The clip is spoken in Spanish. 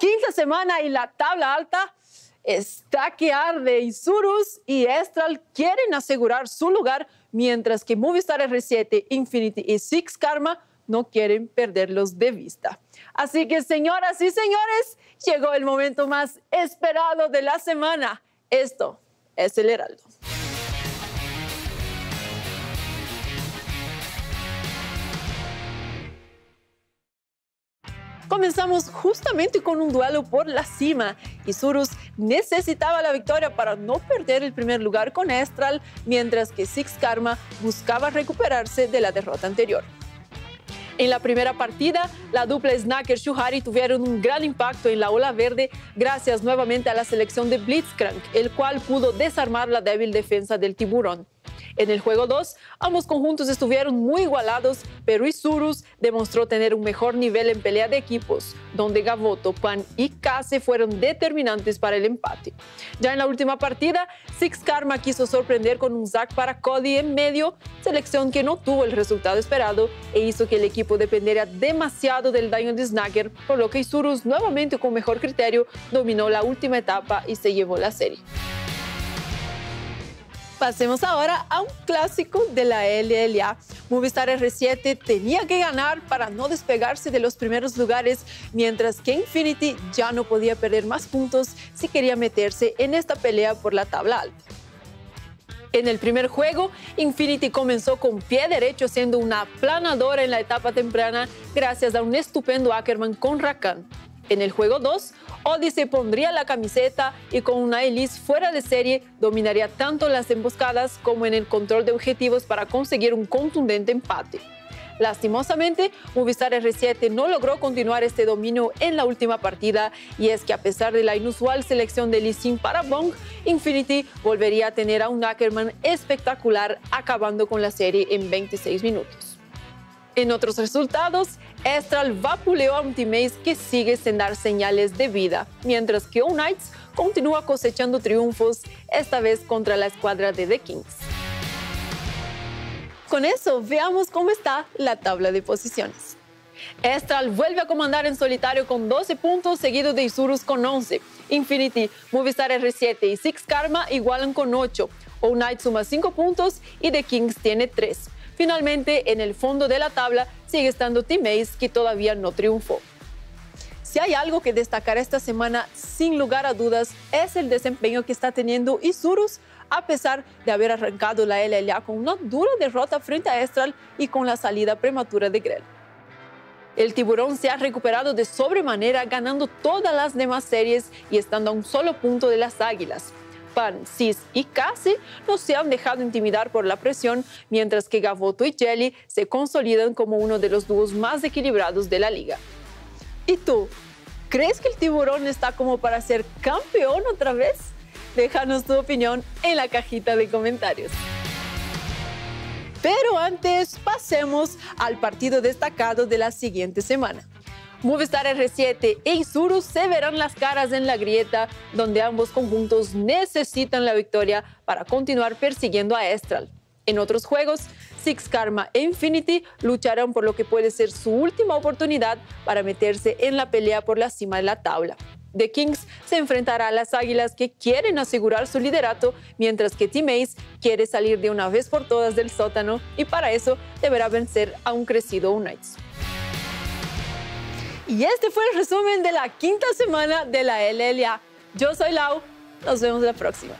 Quinta semana y la tabla alta está que arde. Isurus y Estral quieren asegurar su lugar, mientras que Movistar R7, Infinity y Six Karma no quieren perderlos de vista. Así que, señoras y señores, llegó el momento más esperado de la semana. Esto es el Heraldo. Comenzamos justamente con un duelo por la cima. Isurus necesitaba la victoria para no perder el primer lugar con Estral, mientras que Six Karma buscaba recuperarse de la derrota anterior. En la primera partida, la dupla Snacker-Shuhari tuvieron un gran impacto en la ola verde gracias nuevamente a la selección de Blitzcrank, el cual pudo desarmar la débil defensa del tiburón. En el juego 2, ambos conjuntos estuvieron muy igualados, pero Isurus demostró tener un mejor nivel en pelea de equipos, donde Gavoto, Pan y Kase fueron determinantes para el empate. Ya en la última partida, Six Karma quiso sorprender con un Zack para Cody en medio, selección que no tuvo el resultado esperado e hizo que el equipo dependiera demasiado del daño de Snagger, por lo que Isurus, nuevamente con mejor criterio, dominó la última etapa y se llevó la serie. Pasemos ahora a un clásico de la LLA. Movistar R7 tenía que ganar para no despegarse de los primeros lugares, mientras que Infinity ya no podía perder más puntos si quería meterse en esta pelea por la tabla alta. En el primer juego, Infinity comenzó con pie derecho siendo una planadora en la etapa temprana gracias a un estupendo Ackerman con Rakan. En el juego 2, Odyssey pondría la camiseta y con una Elise fuera de serie dominaría tanto las emboscadas como en el control de objetivos para conseguir un contundente empate. Lastimosamente, Movistar R7 no logró continuar este dominio en la última partida y es que a pesar de la inusual selección de Lee para Bong, Infinity volvería a tener a un Ackerman espectacular acabando con la serie en 26 minutos. En otros resultados, Estral vapuleó a un teammate que sigue sin dar señales de vida, mientras que O-Knights continúa cosechando triunfos, esta vez contra la escuadra de The Kings. Con eso, veamos cómo está la tabla de posiciones. Estral vuelve a comandar en solitario con 12 puntos, seguido de Isurus con 11. Infinity, Movistar R7 y Six Karma igualan con 8. O-Knight suma 5 puntos y The Kings tiene 3. Finalmente, en el fondo de la tabla sigue estando Team Ace, que todavía no triunfó. Si hay algo que destacar esta semana, sin lugar a dudas, es el desempeño que está teniendo Isurus, a pesar de haber arrancado la LLA con una dura derrota frente a Estral y con la salida prematura de Grell. El tiburón se ha recuperado de sobremanera, ganando todas las demás series y estando a un solo punto de las águilas. Pan, Cis y Casi no se han dejado intimidar por la presión, mientras que Gavoto y Jelly se consolidan como uno de los dúos más equilibrados de la liga. ¿Y tú? ¿Crees que el tiburón está como para ser campeón otra vez? Déjanos tu opinión en la cajita de comentarios. Pero antes, pasemos al partido destacado de la siguiente semana. Movistar R7 e Isurus se verán las caras en la grieta, donde ambos conjuntos necesitan la victoria para continuar persiguiendo a Estral. En otros juegos, Six Karma e Infinity lucharán por lo que puede ser su última oportunidad para meterse en la pelea por la cima de la tabla. The Kings se enfrentará a las Águilas que quieren asegurar su liderato, mientras que Team Ace quiere salir de una vez por todas del sótano y para eso deberá vencer a un crecido Unites. Y este fue el resumen de la quinta semana de la LLA. Yo soy Lau, nos vemos la próxima.